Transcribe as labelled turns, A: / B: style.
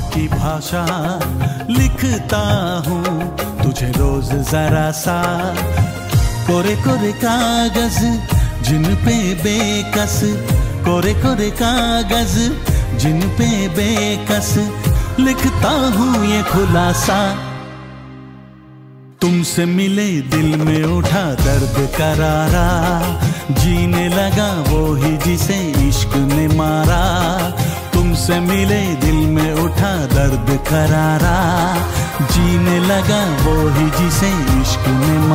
A: की भाषा लिखता हूँ। तुझे रोज जरा सा कोरे कोरे कागज़, जिन पे बेकस। कोरे कोरे कागज़, जिन पे बेकस। लिखता हूँ ये खुलासा। तुमसे मिले दिल में उठा दर्द करारा। जीने लगा वो ही जिसे इश्क ने मारा। तुमसे मिले दिल में करारा जीने लगा वो ही जिसे इश्क मारा